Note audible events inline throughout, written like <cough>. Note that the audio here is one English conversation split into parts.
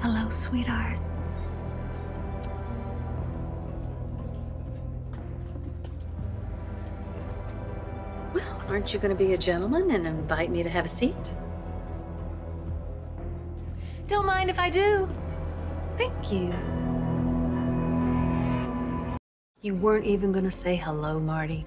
Hello, sweetheart. Well, aren't you going to be a gentleman and invite me to have a seat? Don't mind if I do. Thank you. You weren't even going to say hello, Marty.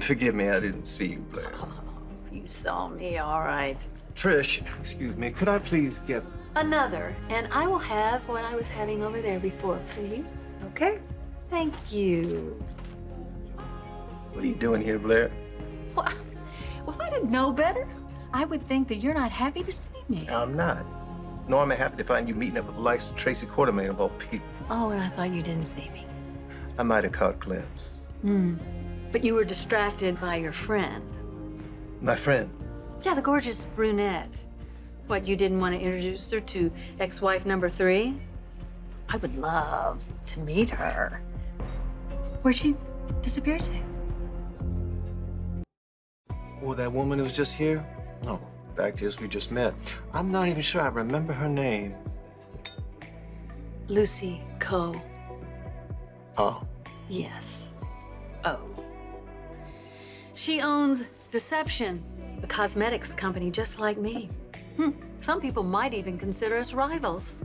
Forgive me, I didn't see you, Blair. Oh, <laughs> you saw me, all right. Trish, excuse me, could I please get... Another, and I will have what I was having over there before, please. Okay? Thank you. What are you doing here, Blair? Well, well, if I didn't know better, I would think that you're not happy to see me. I'm not. Nor am I happy to find you meeting up with the likes of Tracy Quartermaine of all people. Oh, and I thought you didn't see me. I might have caught a glimpse. Hmm. But you were distracted by your friend. My friend? Yeah, the gorgeous brunette. What, you didn't want to introduce her to ex-wife number three? I would love to meet her. Where'd she disappear to? Oh, that woman who was just here? No, back to us we just met. I'm not even sure I remember her name. Lucy Coe. Oh. Yes. Oh. She owns Deception, a cosmetics company just like me. Hmm. Some people might even consider us rivals.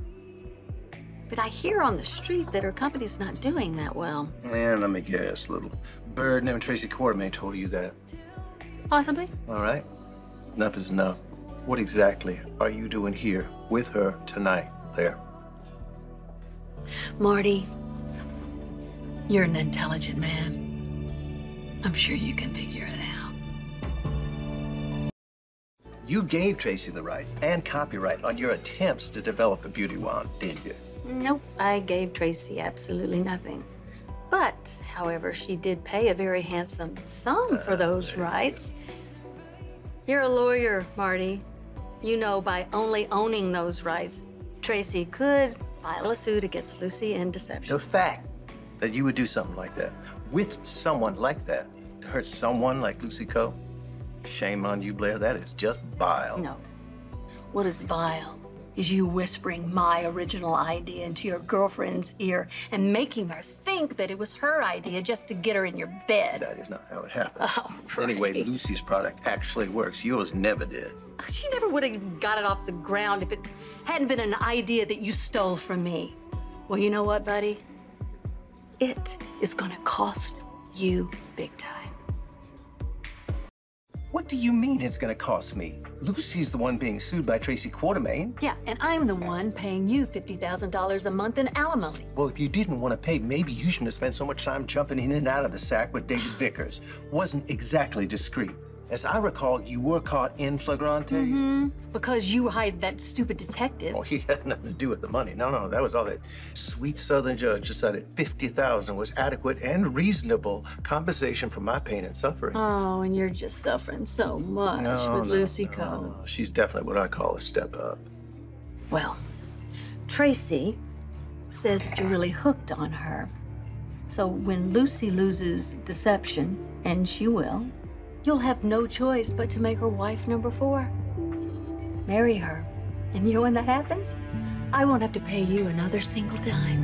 But I hear on the street that her company's not doing that well. And let me guess, little bird named Tracy Quartermaine told you that. Possibly. All right. Enough is enough. What exactly are you doing here with her tonight, Blair? Marty, you're an intelligent man. I'm sure you can figure it out. You gave Tracy the rights and copyright on your attempts to develop a beauty wand, didn't you? Nope, I gave Tracy absolutely nothing. But, however, she did pay a very handsome sum for ah, those rights. You're a lawyer, Marty. You know by only owning those rights, Tracy could file a suit against Lucy in deception. The fact that you would do something like that with someone like that to hurt someone like Lucy Coe, shame on you, Blair. That is just vile. No. What is vile is you whispering my original idea into your girlfriend's ear and making her think that it was her idea just to get her in your bed. That is not how it happened. Oh, right. Anyway, Lucy's product actually works. Yours never did. She never would have got it off the ground if it hadn't been an idea that you stole from me. Well, you know what, buddy? It is gonna cost you big time. What do you mean it's gonna cost me? Lucy's the one being sued by Tracy Quartermaine. Yeah, and I'm the one paying you $50,000 a month in alimony. Well, if you didn't want to pay, maybe you shouldn't have spent so much time jumping in and out of the sack with David Vickers. Wasn't exactly discreet. As I recall, you were caught in flagrante. Mm-hmm. Because you hired that stupid detective. Oh, <laughs> he had nothing to do with the money. No, no, that was all that sweet Southern judge decided 50000 was adequate and reasonable compensation for my pain and suffering. Oh, and you're just suffering so much No, with no, Lucy no, Coe. no. She's definitely what I call a step up. Well, Tracy says that you're really hooked on her. So when Lucy loses deception, and she will, you'll have no choice but to make her wife number four. Marry her. And you know when that happens? I won't have to pay you another single dime.